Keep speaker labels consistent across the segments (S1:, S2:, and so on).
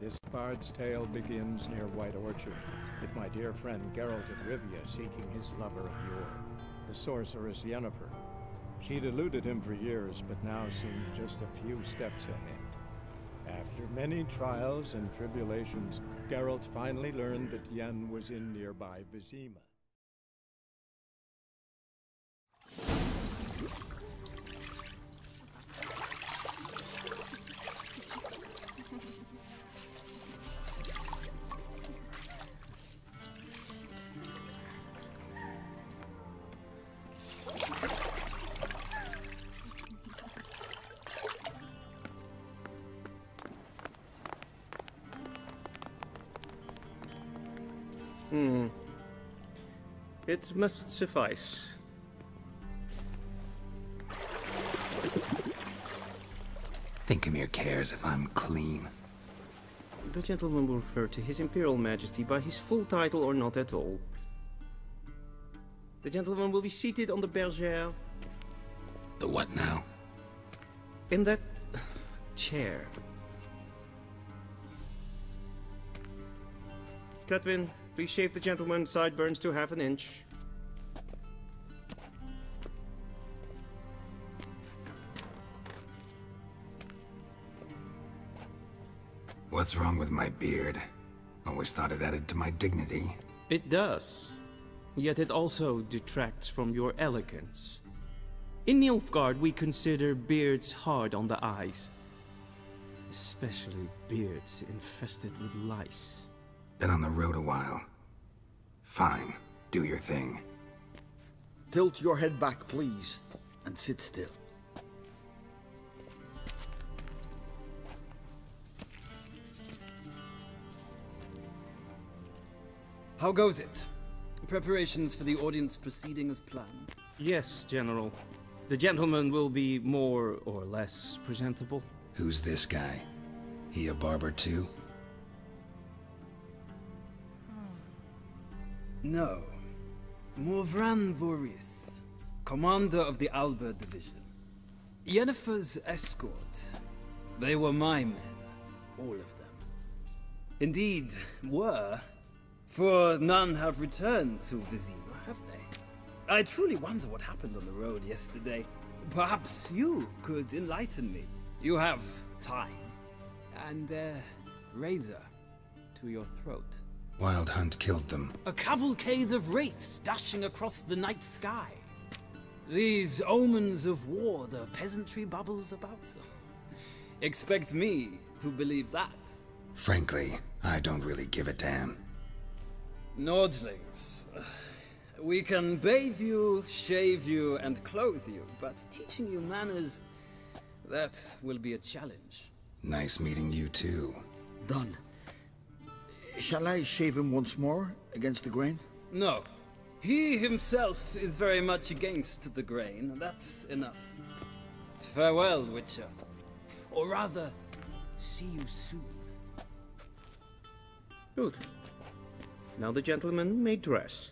S1: This bard's tale begins near White Orchard, with my dear friend Geralt of Rivia seeking his lover of yore, the sorceress Yennefer. She'd eluded him for years, but now seemed just a few steps ahead. After many trials and tribulations, Geralt finally learned that Yen was in nearby Vizima.
S2: It must suffice.
S3: Think Emhyr cares if I'm clean.
S2: The gentleman will refer to His Imperial Majesty by his full title or not at all. The gentleman will be seated on the bergère
S3: The what now?
S2: in that chair. Cletwin, please shave the gentleman's sideburns to half an inch.
S3: What's wrong with my beard? Always thought it added to my dignity.
S2: It does. Yet it also detracts from your elegance. In Nilfgaard, we consider beards hard on the eyes. Especially beards infested with lice.
S3: Been on the road a while. Fine, do your thing.
S4: Tilt your head back, please, and sit still.
S5: How goes it? Preparations for the audience proceeding as planned.
S2: Yes, General. The gentleman will be more or less presentable.
S3: Who's this guy? He a barber too? Hmm.
S5: No. Morvran Voorhis, commander of the Alba Division. Yennefer's escort. They were my men, all of them. Indeed, were. For none have returned to Vizima, have they? I truly wonder what happened on the road yesterday. Perhaps you could enlighten me. You have time. And, uh, razor to your throat.
S3: Wild Hunt killed them.
S5: A cavalcade of wraiths dashing across the night sky. These omens of war the peasantry bubbles about. Expect me to believe that.
S3: Frankly, I don't really give a damn.
S5: Nordlings. We can bathe you, shave you, and clothe you, but teaching you manners, that will be a challenge.
S3: Nice meeting you too.
S4: Done. Shall I shave him once more against the grain?
S5: No. He himself is very much against the grain. That's enough. Farewell, Witcher. Or rather, see you soon.
S2: Good. Now the gentleman may dress.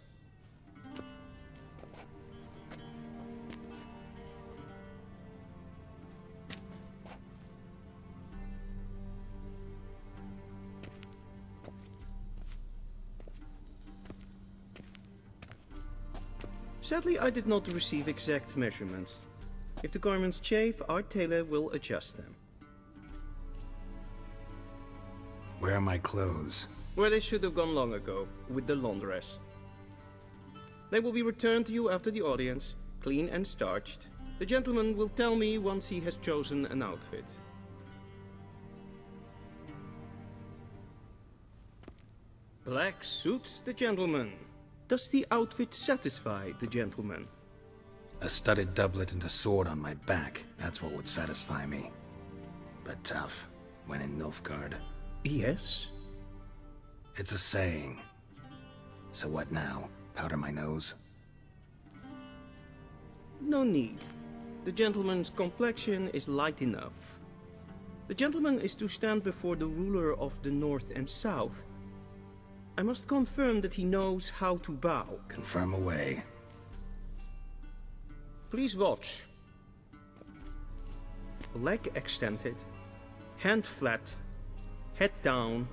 S2: Sadly, I did not receive exact measurements. If the garments chafe, our tailor will adjust them.
S3: Where are my clothes?
S2: Where they should have gone long ago, with the laundress. They will be returned to you after the audience, clean and starched. The gentleman will tell me once he has chosen an outfit. Black suits the gentleman. Does the outfit satisfy the gentleman?
S3: A studded doublet and a sword on my back. That's what would satisfy me. But tough, when in Nilfgaard.
S2: Yes.
S3: It's a saying. So what now? Powder my nose?
S2: No need. The gentleman's complexion is light enough. The gentleman is to stand before the ruler of the North and South. I must confirm that he knows how to bow.
S3: Confirm away.
S2: Please watch. Leg extended, hand flat, Head down,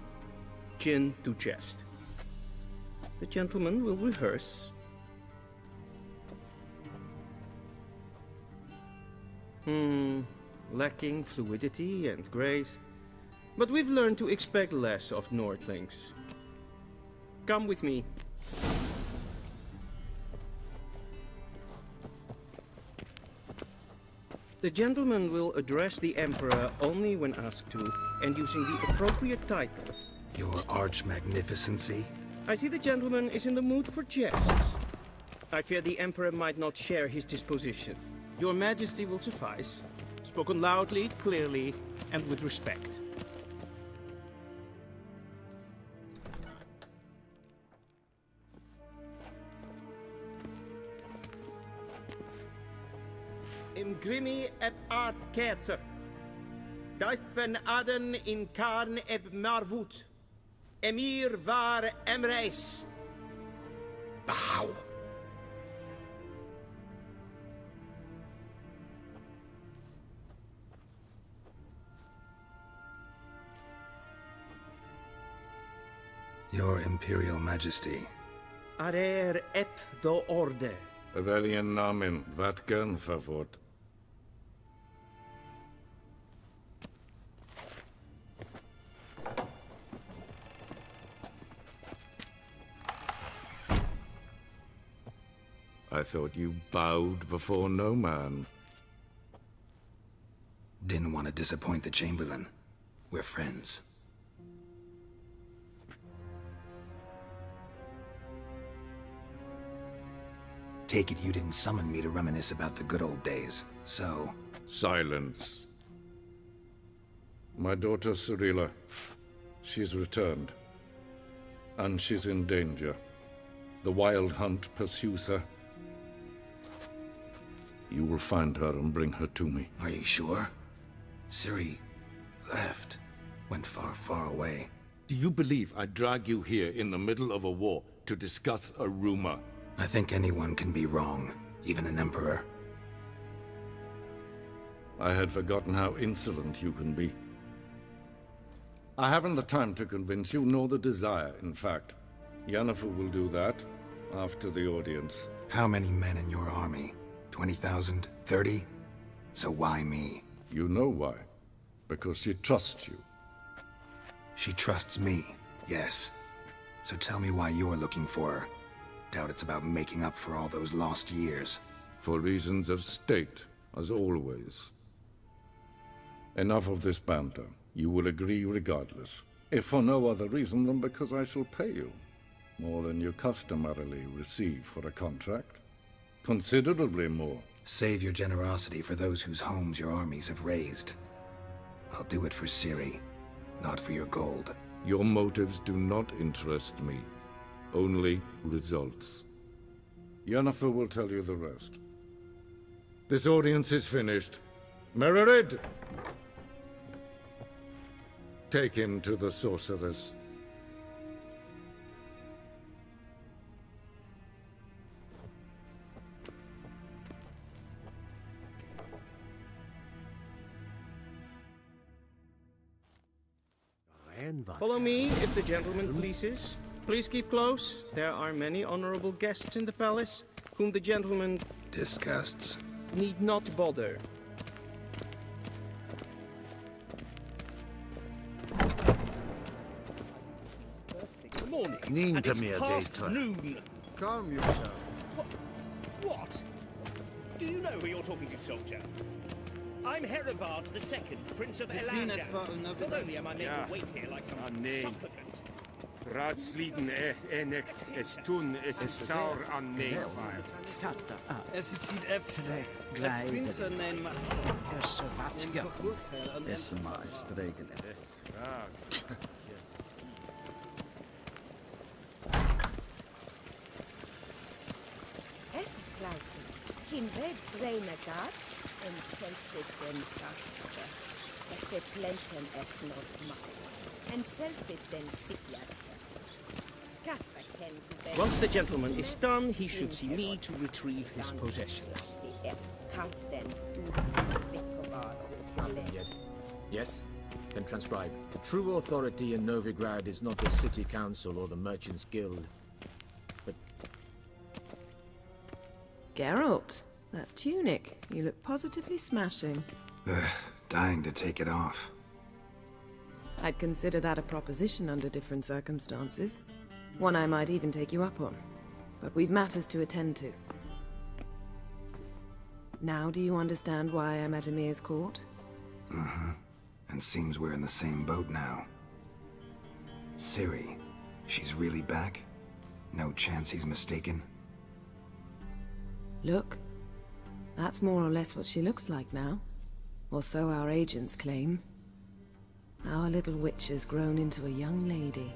S2: chin to chest. The gentleman will rehearse. Hmm, lacking fluidity and grace. But we've learned to expect less of Nordlings. Come with me. The gentleman will address the Emperor only when asked to, and using the appropriate title.
S3: Your arch magnificency?
S2: I see the gentleman is in the mood for jests. I fear the Emperor might not share his disposition. Your Majesty will suffice. Spoken loudly, clearly, and with respect. Im grimi eb art ketzer. Daifen aden in karn eb marvut. Emhyr var Emreis.
S3: Bow! Your Imperial Majesty,
S2: Arer ep do orde.
S6: Weljen namen, wat kan favort? I thought you bowed before no man.
S3: didn't want to disappoint the Chamberlain. We're friends. Take it you didn't summon me to reminisce about the good old days, so...
S6: Silence. My daughter Cirilla, she's returned. And she's in danger. The Wild Hunt pursues her. You will find her and bring her to me.
S3: Are you sure? Ciri left. Went far, far away.
S6: Do you believe I drag you here in the middle of a war to discuss a rumor?
S3: I think anyone can be wrong, even an emperor.
S6: I had forgotten how insolent you can be. I haven't the time to convince you, nor the desire, in fact. Yennefer will do that after the audience.
S3: How many men in your army? 20,000? 30? So why me?
S6: You know why. Because she trusts you.
S3: She trusts me, yes. So tell me why you're looking for her. Doubt it's about making up for all those lost years.
S6: For reasons of state, as always. Enough of this banter. You will agree regardless. If for no other reason than because I shall pay you. More than you customarily receive for a contract. Considerably more.
S3: Save your generosity for those whose homes your armies have razed. I'll do it for Ciri, not for your gold.
S6: Your motives do not interest me. Only results. Yennefer will tell you the rest. This audience is finished. Mererid! Take him to the sorceress.
S2: Follow me, if the gentleman pleases. Please keep close. There are many honorable guests in the palace, whom the gentleman
S3: Disgusts.
S2: need not bother.
S7: Good morning.
S8: Neen
S7: and it's past
S8: daytime.
S7: noon.
S8: Calm yourself.
S7: What? Do you know who you're talking to, soldier? I'm Herivard the Second, Prince of
S5: Gezien het
S7: Elandia.
S5: wel een
S7: Not
S5: overheid.
S7: only am I made
S9: Ja.
S7: to wait here like some
S9: Ah, nee.
S7: supplicant,
S9: Raadsliden e enikt es toen is saur aan neervaart.
S5: Es ist die Fs. Het Prinsen nemen nemen Vorteil an
S4: Is maar streken.
S9: Des vraag.
S10: Es pleiten. Hin red breina gat, en selfie den kakte. Esse plenten et not mal. En selfie den sikjarte. Kasper ken du
S2: Once the gentleman is done, he should see me to retrieve his possessions.
S10: Kanten du is veckovaro.
S11: Yes?
S8: Then transcribe. The true authority in Novigrad is not the city council or the merchants guild, but...
S11: Geralt, that tunic. You look positively smashing.
S3: Ugh, dying to take it off.
S11: I'd consider that a proposition under different circumstances. One I might even take you up on. But we've matters to attend to. Now do you understand why I'm at Emhyr's court?
S3: Uh-huh. And seems we're in the same boat now. Ciri, she's really back? No chance he's mistaken?
S11: Look. That's more or less what she looks like now. Or so our agents claim. Our little witch has grown into a young lady.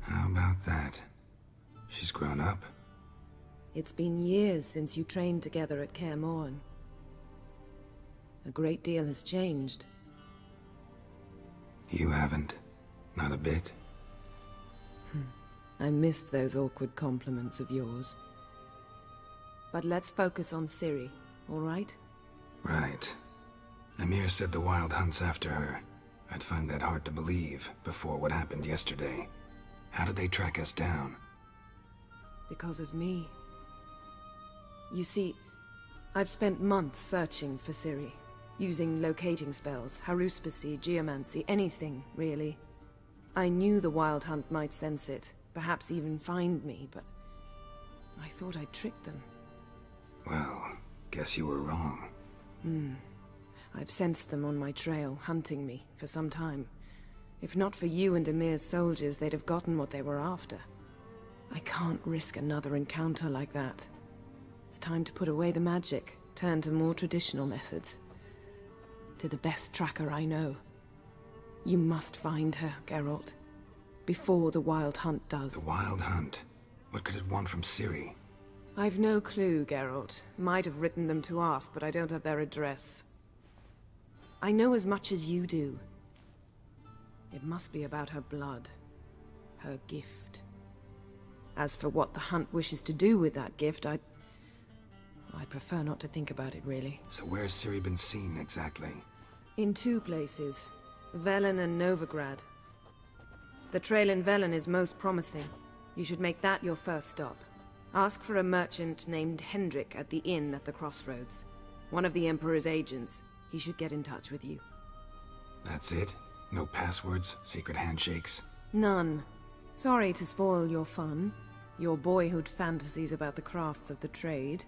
S3: How about that? She's grown up?
S11: It's been years since you trained together at Kaer Morhen. A great deal has changed.
S3: You haven't. Not a bit. Hmm.
S11: I missed those awkward compliments of yours. But let's focus on Ciri, all right?
S3: Right. Emhyr said the Wild Hunt's after her. I'd find that hard to believe before what happened yesterday. How did they track us down?
S11: Because of me. You see, I've spent months searching for Ciri. Using locating spells, haruspicy, geomancy, anything, really. I knew the Wild Hunt might sense it, perhaps even find me, but... I thought I'd tricked them.
S3: Well, guess you were wrong.
S11: Hmm. I've sensed them on my trail, hunting me, for some time. If not for you and Emhyr's soldiers, they'd have gotten what they were after. I can't risk another encounter like that. It's time to put away the magic, turn to more traditional methods. To the best tracker I know. You must find her, Geralt. Before the Wild Hunt does.
S3: The Wild Hunt? What could it want from Ciri?
S11: I've no clue, Geralt. Might have written them to ask, but I don't have their address. I know as much as you do. It must be about her blood. Her gift. As for what the Hunt wishes to do with that gift, I... I'd prefer not to think about it, really.
S3: So where's Ciri been seen, exactly?
S11: In two places. Velen and Novigrad. The trail in Velen is most promising. You should make that your first stop. Ask for a merchant named Hendrik at the inn at the crossroads. One of the Emperor's agents. He should get in touch with you.
S3: That's it? No passwords? Secret handshakes?
S11: None. Sorry to spoil your fun. Your boyhood fantasies about the crafts of the trade.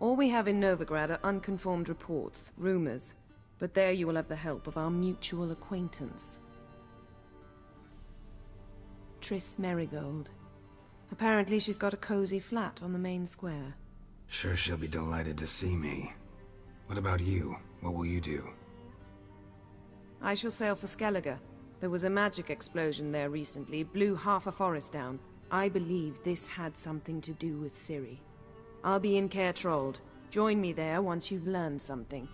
S11: All we have in Novigrad are unconformed reports, rumors. But there you will have the help of our mutual acquaintance. Triss Merigold. Apparently she's got a cozy flat on the main square.
S3: Sure she'll be delighted to see me. What about you? What will you do?
S11: I shall sail for Skellige. There was a magic explosion there recently, blew half a forest down. I believe this had something to do with Ciri. I'll be in Caer. Join me there once you've learned something.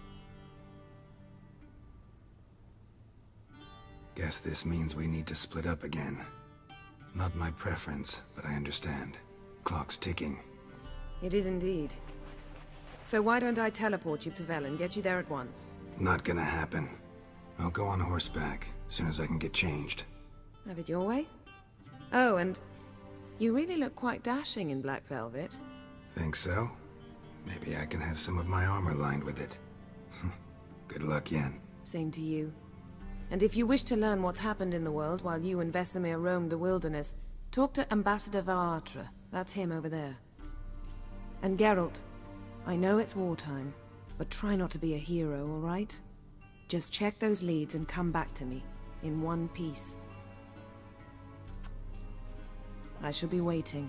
S3: Guess this means we need to split up again. Not my preference, but I understand. Clock's ticking.
S11: It is indeed. So why don't I teleport you to Velen, get you there at once?
S3: Not gonna happen. I'll go on horseback, as soon as I can get changed.
S11: Have it your way? Oh, and you really look quite dashing in black velvet.
S3: Think so? Maybe I can have some of my armor lined with it. Good luck, Yen.
S11: Same to you. And if you wish to learn what's happened in the world while you and Vesemir roamed the wilderness, talk to Ambassador var That's him over there. And Geralt, I know it's wartime, but try not to be a hero, all right? Just check those leads and come back to me, in one piece. I shall be waiting.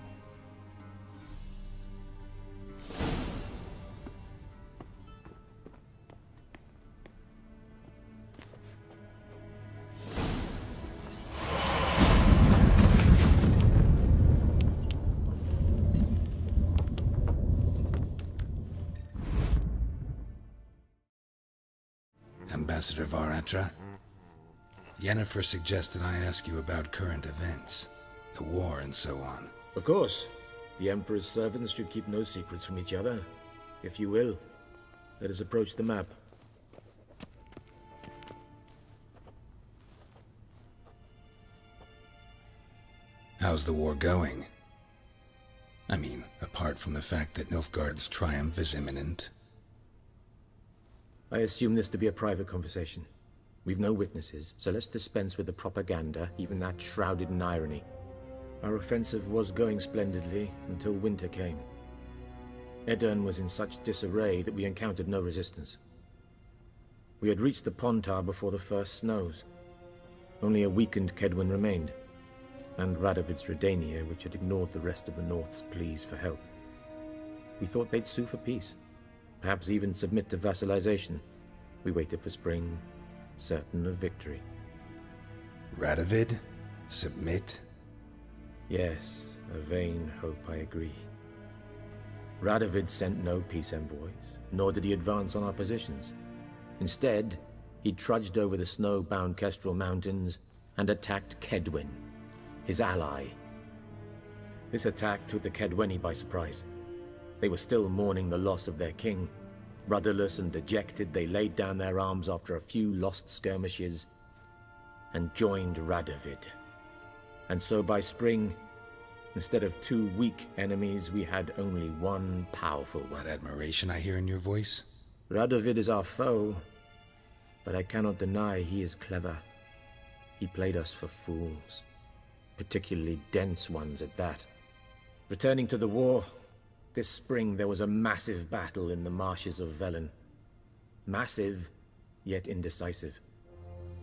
S3: Ambassador var Attre. Yennefer suggested I ask you about current events, the war and so on.
S8: Of course. The Emperor's servants should keep no secrets from each other. If you will, let us approach the map.
S3: How's the war going? I mean, apart from the fact that Nilfgaard's triumph is imminent,
S8: I assume this to be a private conversation. We've no witnesses, so let's dispense with the propaganda, even that shrouded in irony. Our offensive was going splendidly until winter came. Aedirn was in such disarray that we encountered no resistance. We had reached the Pontar before the first snows. Only a weakened Kaedwen remained, and Radovid's Redania, which had ignored the rest of the North's pleas for help. We thought they'd sue for peace, perhaps even submit to vassalization. We waited for spring, certain of victory.
S3: Radovid? Submit?
S8: Yes, a vain hope, I agree. Radovid sent no peace envoys, nor did he advance on our positions. Instead, he trudged over the snow-bound Kestrel Mountains and attacked Kaedwen, his ally. This attack took the Kaedweni by surprise. They were still mourning the loss of their king. Rudderless and dejected, they laid down their arms after a few lost skirmishes and joined Radovid. And so by spring, instead of two weak enemies, we had only one powerful one.
S3: What admiration I hear in your voice?
S8: Radovid is our foe, but I cannot deny he is clever. He played us for fools, particularly dense ones at that. Returning to the war, this spring there was a massive battle in the marshes of Velen. Massive, yet indecisive.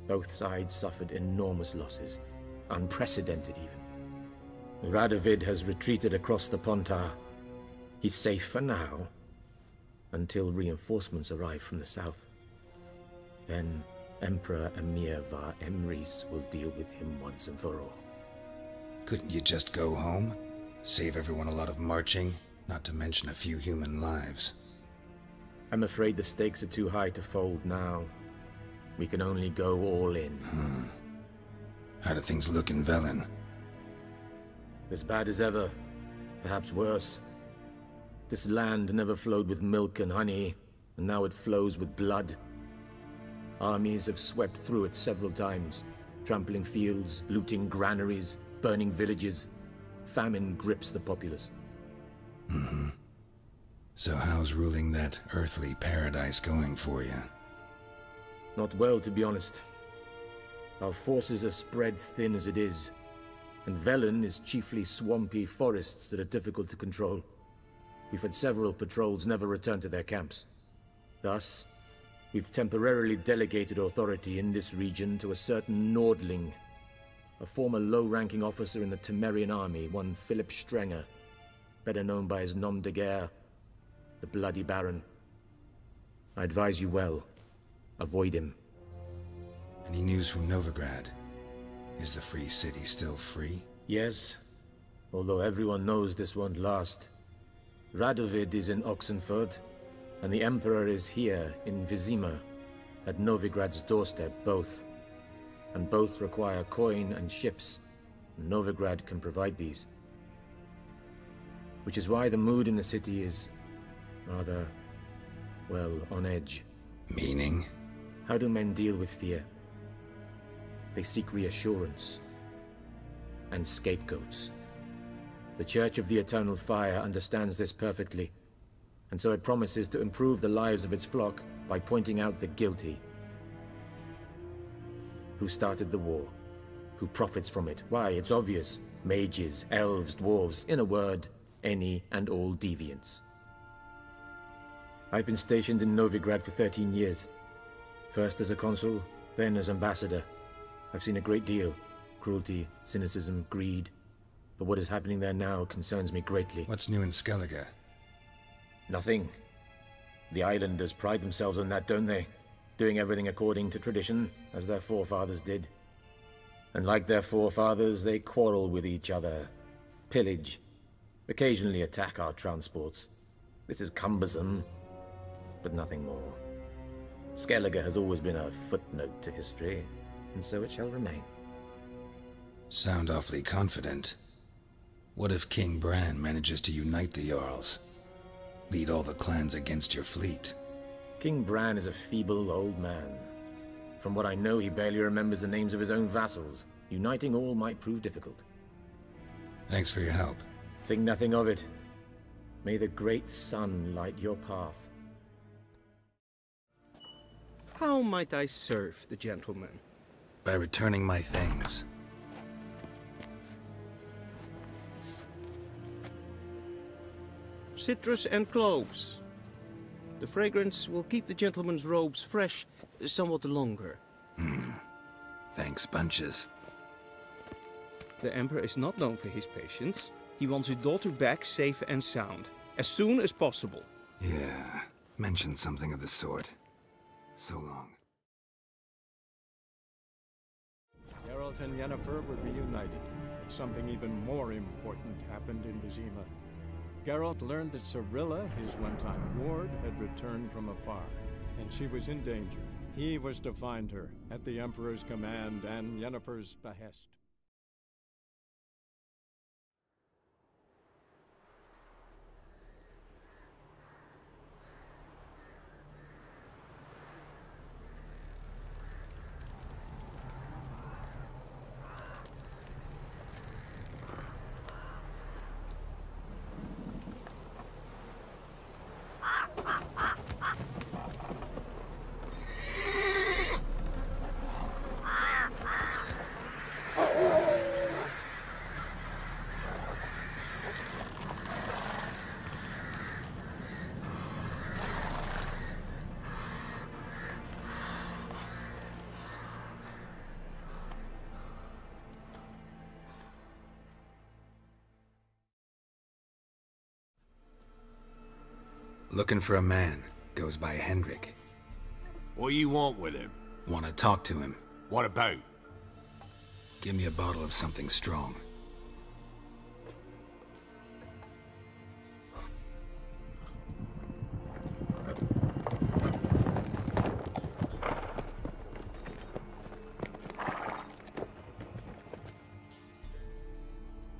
S8: Both sides suffered enormous losses, unprecedented even. Radovid has retreated across the Pontar. He's safe for now, until reinforcements arrive from the south. Then Emperor Emhyr var Emreis will deal with him once and for all.
S3: Couldn't you just go home? Save everyone a lot of marching, not to mention a few human lives.
S8: I'm afraid the stakes are too high to fold now. We can only go all in.
S3: Hmm. How do things look in Velen?
S8: As bad as ever. Perhaps worse. This land never flowed with milk and honey, and now it flows with blood. Armies have swept through it several times, trampling fields, looting granaries, burning villages. Famine grips the populace.
S3: Mm-hmm. So how's ruling that earthly paradise going for you?
S8: Not well, to be honest. Our forces are spread thin as it is, and Velen is chiefly swampy forests that are difficult to control. We've had several patrols never return to their camps. Thus, we've temporarily delegated authority in this region to a certain Nordling, a former low-ranking officer in the Temerian army, one Philip Strenger, better known by his nom de guerre, the Bloody Baron. I advise you well. Avoid him.
S3: Any news from Novigrad? Is the free city still free?
S8: Yes, although everyone knows this won't last. Radovid is in Oxenfurt, and the Emperor is here in Vizima, at Novigrad's doorstep, both. And both require coin and ships. Novigrad can provide these. Which is why the mood in the city is rather, well, on edge.
S3: Meaning?
S8: How do men deal with fear? They seek reassurance and scapegoats. The Church of the Eternal Fire understands this perfectly, and so it promises to improve the lives of its flock by pointing out the guilty. Who started the war? Who profits from it? Why, it's obvious. Mages, elves, dwarves, in a word, any and all deviants. I've been stationed in Novigrad for 13 years. First as a consul, then as ambassador. I've seen a great deal. Cruelty, cynicism, greed. But what is happening there now concerns me greatly.
S3: What's new in Skellige?
S8: Nothing. The islanders pride themselves on that, don't they? Doing everything according to tradition, as their forefathers did. And like their forefathers, they quarrel with each other, pillage, occasionally attack our transports. This is cumbersome, but nothing more. Skellige has always been a footnote to history, and so it shall remain.
S3: Sound awfully confident. What if King Bran manages to unite the Jarls? Lead all the clans against your fleet?
S8: King Bran is a feeble old man. From what I know, he barely remembers the names of his own vassals. Uniting all might prove difficult.
S3: Thanks for your help.
S8: Think nothing of it. May the great sun light your path.
S2: How might I serve the gentleman?
S3: By returning my things.
S2: Citrus and cloves. The fragrance will keep the gentleman's robes fresh somewhat longer.
S3: Hmm. Thanks, bunches.
S2: The Emperor is not known for his patience. He wants his daughter back safe and sound, as soon as possible.
S3: Yeah, mentioned something of the sort. So long.
S1: Geralt and Yennefer were reunited, but something even more important happened in Vizima. Geralt learned that Cirilla, his one-time ward, had returned from afar, and she was in danger. He was to find her, at the Emperor's command and Yennefer's behest.
S3: Looking for a man. Goes by Hendrik.
S12: What you want with him?
S3: Want to talk to him.
S12: What about?
S3: Give me a bottle of something strong.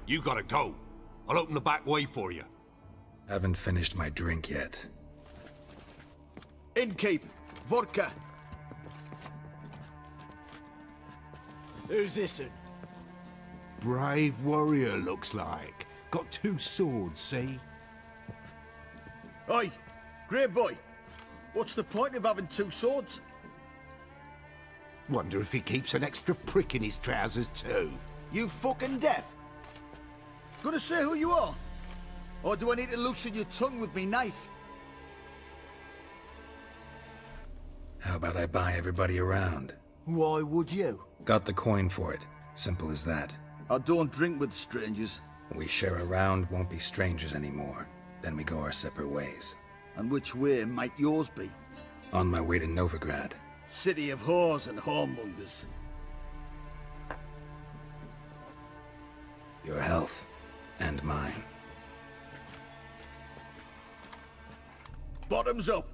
S12: You gotta go. I'll open the back way for you.
S3: Haven't finished my drink yet.
S4: Innkeep, vodka.
S13: Who's this un?
S14: Brave warrior, looks like. Got two swords, see?
S4: Oi, Great boy. What's the point of having two swords?
S14: Wonder if he keeps an extra prick in his trousers too.
S4: You fucking deaf? Gonna say who you are? Or do I need to loosen your tongue with me knife?
S3: How about I buy everybody around?
S4: Why would you?
S3: Got the coin for it. Simple as that.
S4: I don't drink with strangers.
S3: We share a round, won't be strangers anymore. Then we go our separate ways.
S4: And which way might yours be?
S3: On my way to Novigrad.
S4: City of whores and whoremongers.
S3: Your health. And mine.
S4: Bottoms up.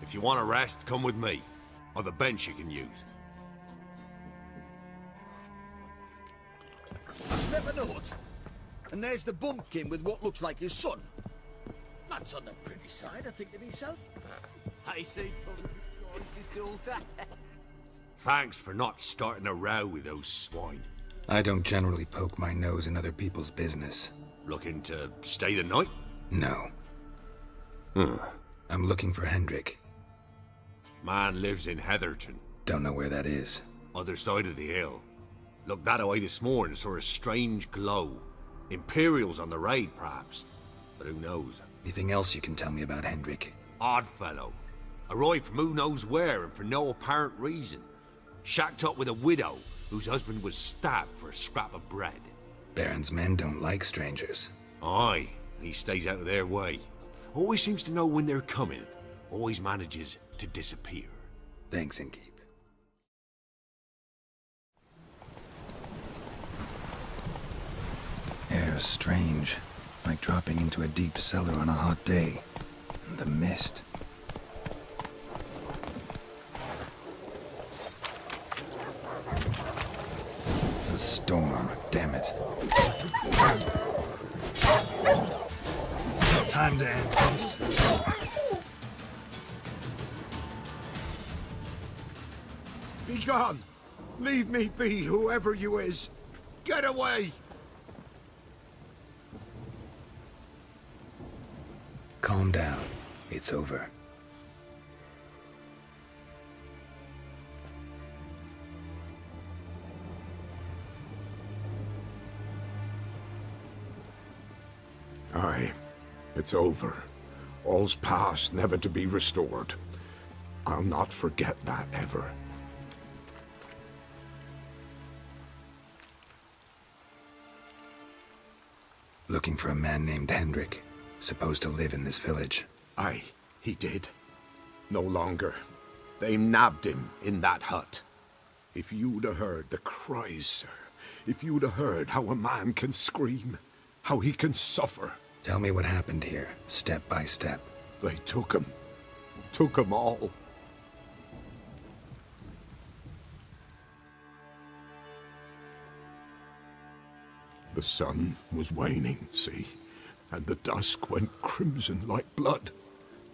S12: If you want a rest, come with me. I've a bench you can use.
S4: Snip in the hut. And there's the bumpkin with what looks like his son. That's on the pretty side, I think to myself.
S13: I see his daughter.
S12: Thanks for not starting a row with those swine.
S3: I don't generally poke my nose in other people's business.
S12: Looking to stay the night?
S3: No.
S12: Hmm.
S3: I'm looking for Hendrik.
S12: Man lives in Heatherton.
S3: Don't know where that is.
S12: Other side of the hill. Looked that away this morning, saw a strange glow. Imperials on the raid, perhaps. But who knows?
S3: Anything else you can tell me about Hendrik?
S12: Odd fellow. Arrived from who knows where and for no apparent reason. Shacked up with a widow whose husband was stabbed for a scrap of bread.
S3: Baron's men don't like strangers.
S12: Aye, and he stays out of their way. Always seems to know when they're coming. Always manages to disappear.
S3: Thanks, Innkeep. Air's strange. Like dropping into a deep cellar on a hot day. And the mist. Damn it.
S14: Time to end this. Be gone! Leave me be, whoever you is! Get away!
S3: Calm down. It's over.
S14: It's over. All's past, never to be restored. I'll not forget that ever.
S3: Looking for a man named Hendrik, supposed to live in this village.
S14: Aye, he did. No longer. They nabbed him in that hut. If you'd have heard the cries, sir, if you'd have heard how a man can scream, how he can suffer.
S3: Tell me what happened here, step by step.
S14: They took him. Took him all. The sun was waning, see, and the dusk went crimson like blood.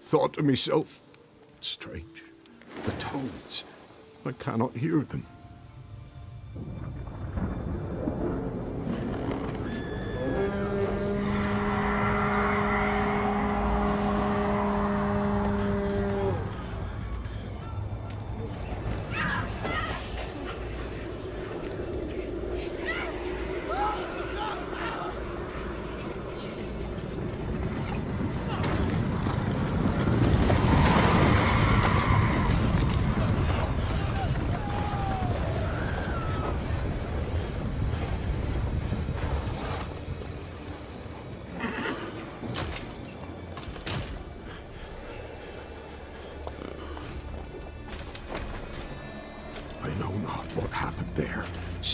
S14: Thought to myself, strange, the toads, I cannot hear them.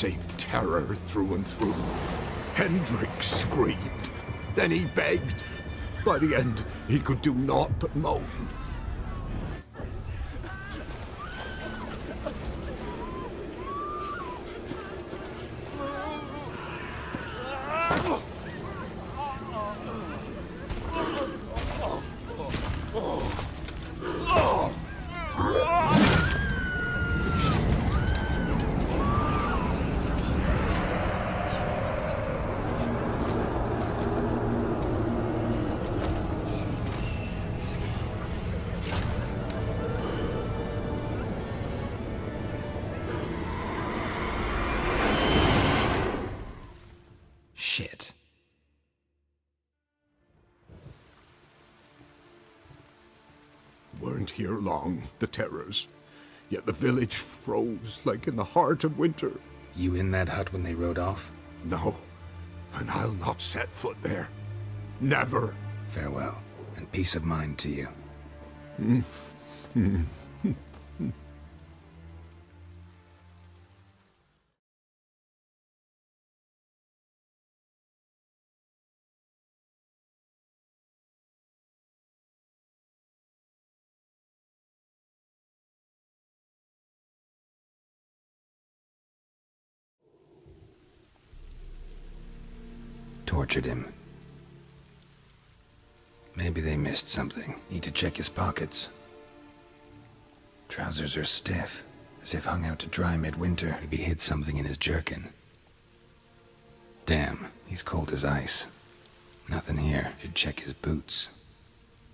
S14: Save terror through and through. Hendrik screamed. Then he begged. By the end, he could do naught but moan. Here long, the terrors. Yet the village froze like in the heart of winter.
S3: You in that hut when they rode off?
S14: No, and I'll not set foot there. Never.
S3: Farewell, and peace of mind to you.
S14: Mm. Mm.
S3: Tortured him. Maybe they missed something. Need to check his pockets. Trousers are stiff, as if hung out to dry midwinter. Maybe hid something in his jerkin. Damn, he's cold as ice. Nothing here. Should check his boots.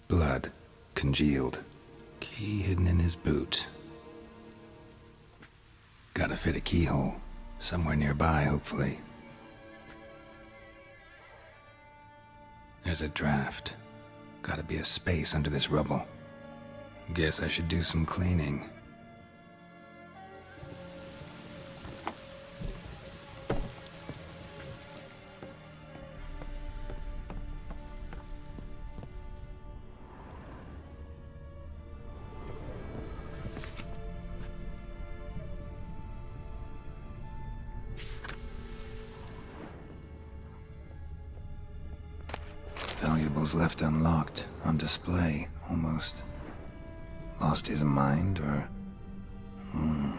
S3: Blood. Congealed. Key hidden in his boot. Gotta fit a keyhole. Somewhere nearby, hopefully. There's a draft. Gotta be a space under this rubble. Guess I should do some cleaning. Valuables left unlocked, on display, almost. Lost his mind, or... Hmm.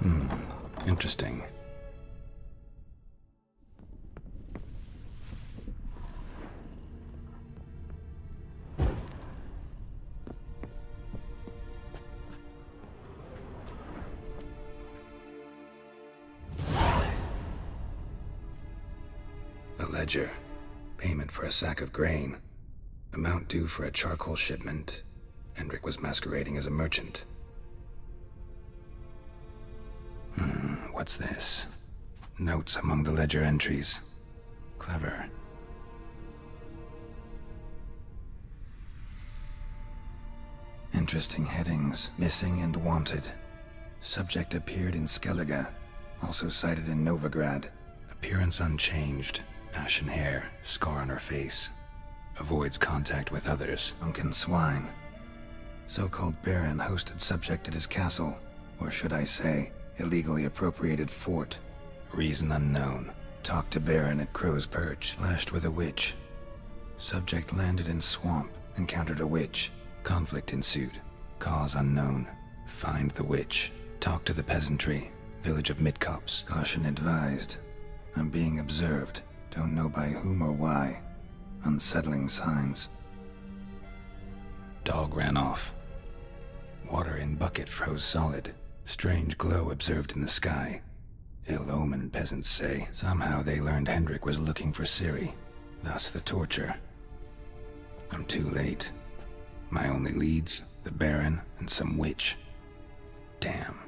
S3: Hmm. Interesting. Payment for a sack of grain. Amount due for a charcoal shipment. Hendrik was masquerading as a merchant. Hmm, what's this? Notes among the ledger entries. Clever. Interesting headings. Missing and wanted. Subject appeared in Skellige. Also cited in Novigrad. Appearance unchanged. Ashen hair. Scar on her face. Avoids contact with others. Unken swine. So-called Baron hosted subject at his castle. Or should I say, illegally appropriated fort. Reason unknown. Talked to Baron at Crow's Perch. Lashed with a witch. Subject landed in swamp. Encountered a witch. Conflict ensued. Cause unknown. Find the witch. Talk to the peasantry. Village of Midcopse. Caution advised. I'm being observed. Don't know by whom or why. Unsettling signs. Dog ran off. Water in bucket froze solid. Strange glow observed in the sky. Ill omen, peasants say. Somehow they learned Hendrik was looking for Ciri, Thus the torture. I'm too late. My only leads, the Baron and some witch. Damn.